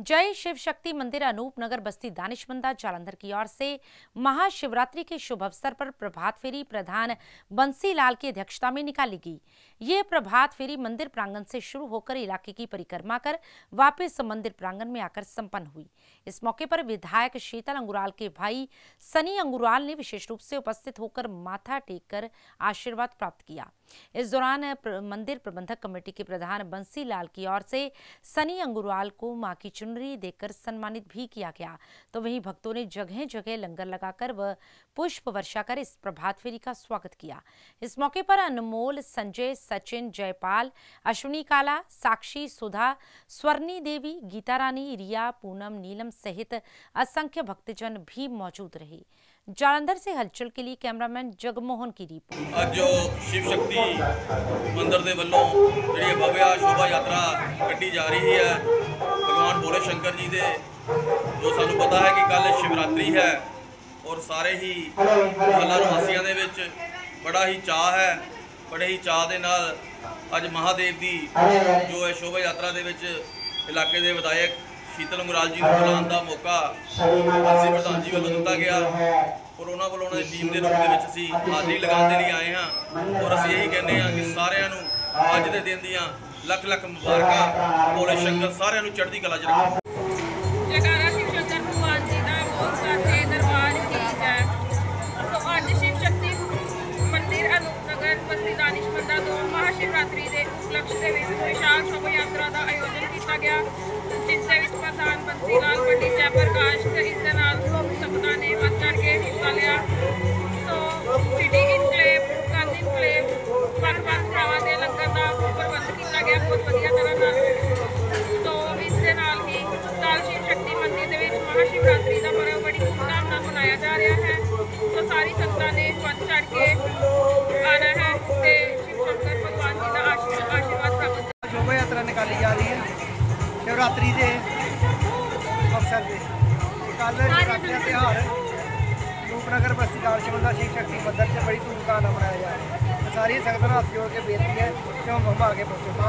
जय शिव शक्ति मंदिर अनूप नगर बस्ती दानिशमंदा जालंधर की ओर से महाशिवरात्रि के शुभ अवसर पर प्रभात फेरी प्रधान बंसी लाल की अध्यक्षता में निकाली गई। ये प्रभात फेरी मंदिर प्रांगण से शुरू होकर इलाके की परिक्रमा कर वापस मंदिर प्रांगण में आकर संपन्न हुई। इस मौके पर विधायक शीतल अंगुराल के भाई सनी अंगुराल ने विशेष रूप से उपस्थित होकर माथा टेक कर आशीर्वाद प्राप्त किया। इस दौरान प्र- मंदिर प्रबंधक कमेटी के प्रधान बंसी लाल की ओर से सनी अंगुरवाल को माँ की चुनरी देकर सम्मानित भी किया गया। तो वहीं भक्तों ने जगह जगह लंगर लगाकर व पुष्प वर्षा कर इस प्रभात फेरी का स्वागत किया। इस मौके पर अनमोल संजय, सचिन, जयपाल, अश्विनी काला, साक्षी, सुधा, स्वर्णी देवी, गीता रानी, रिया, पूनम, नीलम सहित असंख्य भक्तजन भी मौजूद रहे। जालंधर से हलचल के लिए कैमरामैन जगमोहन की रिपोर्ट। आज जो शिव शक्ति मंदिर के वालों जी भव्य शोभा यात्रा कटी जा रही है। ਭੋਲੇ ਸ਼ੰਕਰ ਜੀ ਦੇ, ਜੋ ਸਾਨੂੰ ਪਤਾ ਹੈ ਕਿ ਕੱਲ ਸ਼ਿਵਰਾਤਰੀ ਹੈ ਔਰ ਸਾਰੇ ਹੀ ਮਹੱਲਾ ਨਿਵਾਸੀਆਂ ਦੇ ਵਿੱਚ ਬੜਾ ਹੀ ਚਾਹ ਹੈ, ਬੜੇ ਹੀ ਚਾਹ ਦੇ ਨਾਲ ਅੱਜ ਮਹਾਦੇਵ ਦੀ ਜੋ ਹੈ ਸ਼ੋਭਾ ਯਾਤਰਾ ਦੇ ਵਿੱਚ ਇਲਾਕੇ ਦੇ ਵਿਧਾਇਕ ਸ਼ੀਤਲ ਮੁਰਾਲ ਜੀ ਨੂੰ ਬੁਲਾਉਣ ਦਾ ਮੌਕਾ ਅਸੀਂ ਪ੍ਰਧਾਨ ਜੀ ਵੱਲੋਂ ਦਿੱਤਾ ਗਿਆ ਔਰ ਉਹਨਾਂ ਵੱਲੋਂ ਉਹਨਾਂ ਦੀ ਟੀਮ ਦੇ ਰੂਪ ਦੇ ਵਿੱਚ ਅਸੀਂ ਹਾਜ਼ਰੀ ਲਗਾਉਣ ਦੇ ਲਈ ਆਏ ਹਾਂ ਔਰ ਅਸੀਂ ਇਹੀ ਕਹਿੰਦੇ ਹਾਂ ਕਿ ਸਾਰਿਆਂ ਨੂੰ ਅੱਜ ਦੇ ਦਿਨ ਦੀਆਂ ਲੱਖ ਲੱਖ ਮੁਬਾਰਕਾਂ। ਭੋਲੇ ਸ਼ੰਕਰ ਸਾਰਿਆਂ ਨੂੰ ਚੜ੍ਹਦੀ ਕਲਾ 'ਚ ਰੱਖੇ। ਜਗਾਰਾ ਸ਼ਿਵ ਸ਼ੰਕਰ ਭਗਵਾਨ ਜੀ ਦਾ ਬਹੁਤ ਸਾਥੇ ਦਰਬਾਰ ਕੀ ਜੈ ਸੋ ਅੱਜ ਸ਼ਿਵ ਸ਼ਕਤੀ ਮੰਦਿਰ ਅਨੂਪ ਬਸਤੀ ਦਾਨਿਸ਼ਮੰਦਾ ਤੋਂ ਮਹਾਸ਼ਿਵਰਾਤਰੀ ਦੇ ਉਪਲਕਸ਼ ਦੇ ਵਿੱਚ ਵਿਸ਼ਾਲ ਸ਼ੋਭਾ ਯਾਤਰਾ ਦਾ ਆਯੋਜਨ ਕੀਤਾ ਗਿਆ। ਜਿਸ ਦੇ ਵਿੱਚ ਪ੍ਰਧਾਨ ਮੰਤਰੀ ਰਿਹਾ ਹੈ ਸੋ ਸਾਰੀ ਸੰਗਤਾਂ ਨੇ ਵੱਧ ਚੜ ਕੇ ਆਣਾ ਹੈ ਤੇ ਸ਼ਿਵ ਸ਼ੰਕਰ ਭਗਵਾਨ ਜੀ ਦਾ ਆਸ਼ੀ- ਆਸ਼ੀਰਵਾਦ ਪ੍ਰਾਪਤ ਸ਼ੋਭਾ ਯਾਤਰਾ ਨਿਕਾਲੀ ਜਾ ਰਹੀ ਹੈ ਸ਼ਿਵਰਾਤਰੀ ਦੇ ਅਵਸਰ ਤੇ ਕੱਲ ਸ਼ਿਵਰਾਤਰੀ ਦਾ ਤਿਉਹਾਰ ਰੂਪਨਗਰ ਬਸਤੀ ਦਾਲ ਸ਼ਿਵੰਦਾ ਸ਼ਿਵ ਸ਼ਕਤੀ ਮੰਦਰ 'ਚ ਬੜੀ ਧੂਮਧਾਮ ਨਾਲ ਮਨਾਇਆ ਜਾ ਰਿਹਾ ਹੈ ਸਾਰੀ ਸੰਗਤਾਂ ਨੂੰ ਹੱਥ ਜੋੜ ਕੇ ਬੇਨਤੀ ਹੈ ਕਿ ਉਹ ਮਮਾ ਆਗੇ ਪਹੁੰਚੋ